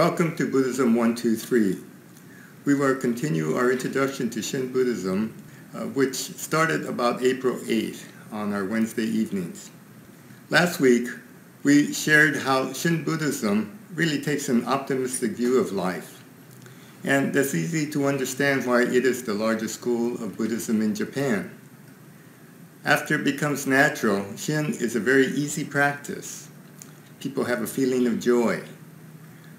Welcome to Buddhism 123. We will continue our introduction to Shin Buddhism, uh, which started about April 8th on our Wednesday evenings. Last week, we shared how Shin Buddhism really takes an optimistic view of life. And that's easy to understand why it is the largest school of Buddhism in Japan. After it becomes natural, Shin is a very easy practice. People have a feeling of joy.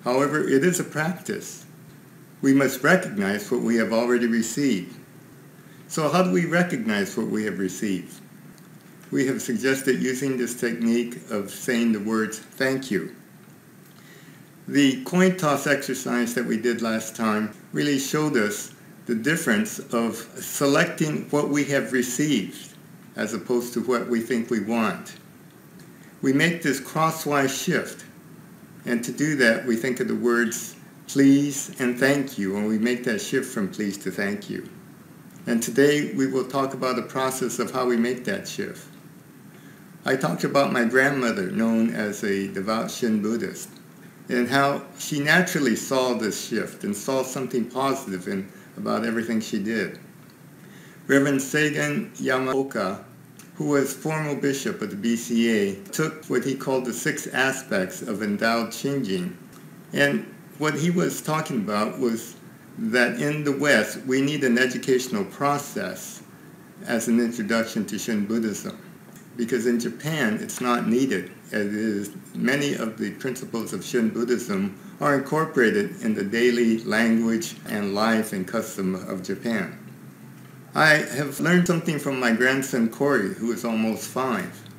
However, it is a practice. We must recognize what we have already received. So how do we recognize what we have received? We have suggested using this technique of saying the words thank you. The coin toss exercise that we did last time really showed us the difference of selecting what we have received as opposed to what we think we want. We make this crosswise shift. And to do that, we think of the words please and thank you, and we make that shift from please to thank you. And today we will talk about the process of how we make that shift. I talked about my grandmother, known as a devout Shin Buddhist, and how she naturally saw this shift and saw something positive in about everything she did. Reverend Seigen Yamaoka, who was formal bishop of the BCA, took what he called the six aspects of endowed Shinjin. And what he was talking about was that in the West, we need an educational process as an introduction to Shin Buddhism. Because in Japan, it's not needed, as it is many of the principles of Shin Buddhism are incorporated in the daily language and life and custom of Japan. I have learned something from my grandson Corey, who is almost five.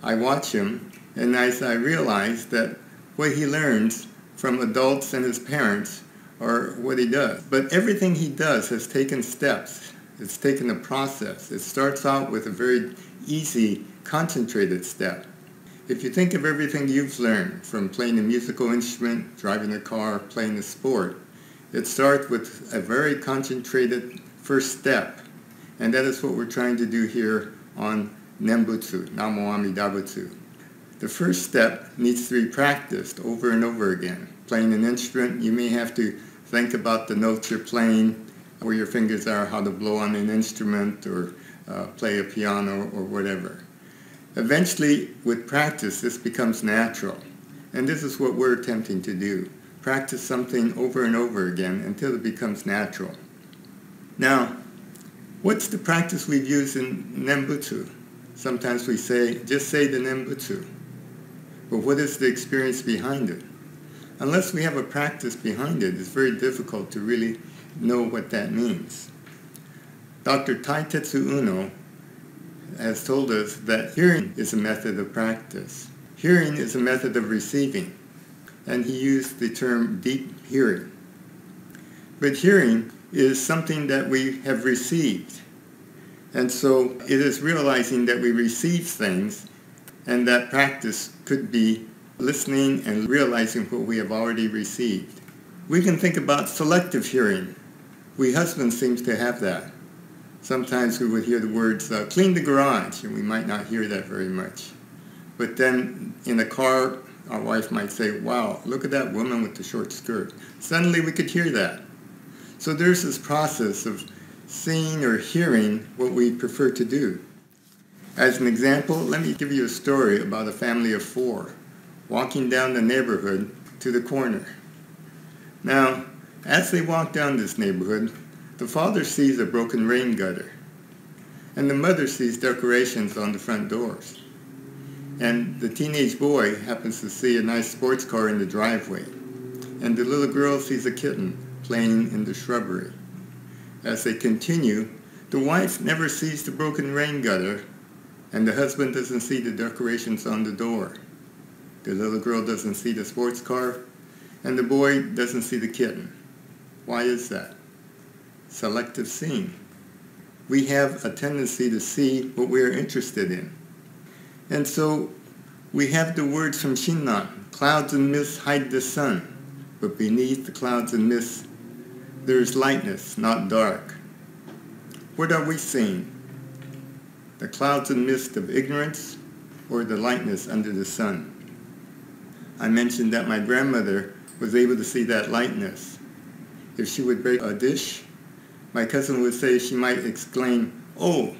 I watch him, and I realize that what he learns from adults and his parents are what he does. But everything he does has taken steps. It's taken a process. It starts out with a very easy, concentrated step. If you think of everything you've learned, from playing a musical instrument, driving a car, playing a sport, it starts with a very concentrated first step. And that is what we're trying to do here on Nembutsu, Namo Amida Butsu. The first step needs to be practiced over and over again. Playing an instrument, you may have to think about the notes you're playing, where your fingers are, how to blow on an instrument or uh, play a piano or whatever. Eventually, with practice, this becomes natural. And this is what we're attempting to do. Practice something over and over again until it becomes natural. Now, what's the practice we've used in Nembutsu? Sometimes we say, just say the Nembutsu. But what is the experience behind it? Unless we have a practice behind it, it's very difficult to really know what that means. Dr. Taitetsu Uno has told us that hearing is a method of practice. Hearing is a method of receiving, and he used the term deep hearing. But hearing is something that we have received. And so it is realizing that we receive things and that practice could be listening and realizing what we have already received. We can think about selective hearing. We husbands seem to have that. Sometimes we would hear the words, uh, clean the garage, and we might not hear that very much. But then in a car, our wife might say, wow, look at that woman with the short skirt. Suddenly we could hear that. So there's this process of seeing or hearing what we prefer to do. As an example, let me give you a story about a family of four walking down the neighborhood to the corner. Now, as they walk down this neighborhood, the father sees a broken rain gutter, and the mother sees decorations on the front doors. And the teenage boy happens to see a nice sports car in the driveway, and the little girl sees a kitten playing in the shrubbery. As they continue, the wife never sees the broken rain gutter, and the husband doesn't see the decorations on the door. The little girl doesn't see the sports car, and the boy doesn't see the kitten. Why is that? Selective seeing. We have a tendency to see what we are interested in. And so we have the words from Shinran, clouds and mists hide the sun, but beneath the clouds and mists there is lightness, not dark. What are we seeing? the clouds and mist of ignorance, or the lightness under the sun. I mentioned that my grandmother was able to see that lightness. If she would break a dish, my cousin would say she might exclaim, oh,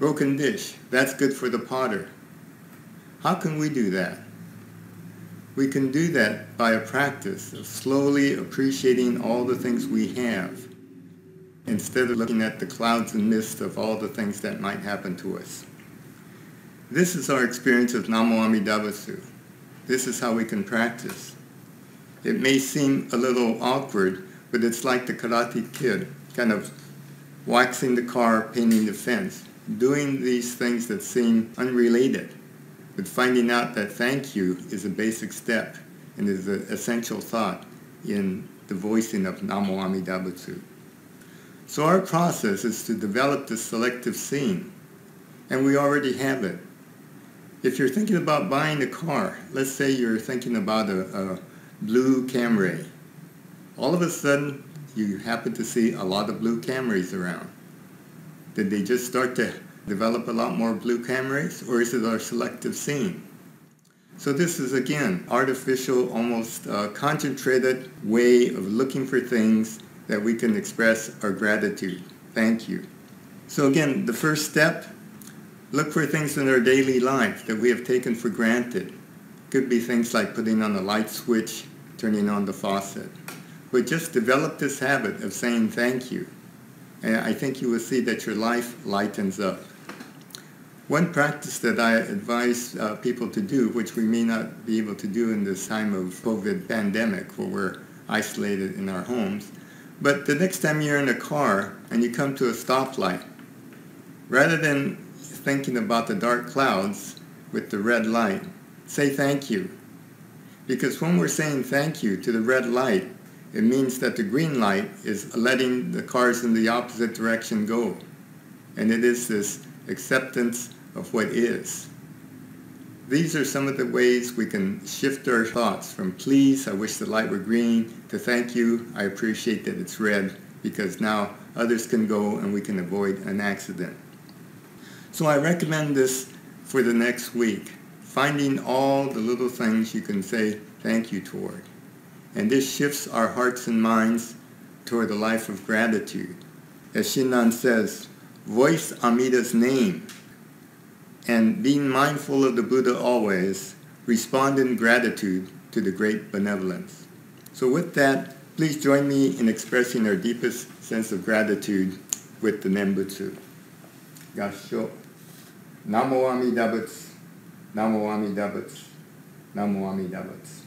broken dish, that's good for the potter. How can we do that? We can do that by a practice of slowly appreciating all the things we have instead of looking at the clouds and mist of all the things that might happen to us. This is our experience of Nembutsu. This is how we can practice. It may seem a little awkward, but it's like the Karate Kid, kind of waxing the car, painting the fence, doing these things that seem unrelated but finding out that thank you is a basic step and is an essential thought in the voicing of Namo Amida Butsu. So our process is to develop this selective seeing, and we already have it. If you're thinking about buying a car, let's say you're thinking about a, a blue Camry, all of a sudden you happen to see a lot of blue Camrys around. Did they just start to develop a lot more blue Camrys, or is it our selective seeing? So this is, again, artificial, almost uh, concentrated way of looking for things that we can express our gratitude. Thank you. So again, the first step, look for things in our daily life that we have taken for granted. Could be things like putting on the light switch, turning on the faucet. But just develop this habit of saying thank you. And I think you will see that your life lightens up. One practice that I advise uh, people to do, which we may not be able to do in this time of COVID pandemic where we're isolated in our homes, but the next time you're in a car and you come to a stoplight, rather than thinking about the dark clouds with the red light, say thank you. Because when we're saying thank you to the red light, it means that the green light is letting the cars in the opposite direction go. And it is this acceptance of what is. These are some of the ways we can shift our thoughts from please, I wish the light were green, to thank you, I appreciate that it's red, because now others can go and we can avoid an accident. So I recommend this for the next week, finding all the little things you can say thank you toward. And this shifts our hearts and minds toward a life of gratitude. As Shinran says, voice Amida's name and being mindful of the Buddha always, respond in gratitude to the great benevolence. So with that, please join me in expressing our deepest sense of gratitude with the Nembutsu. Gassho. Namo Amida Butsu. Namo Amida Butsu. Namo Amida Butsu.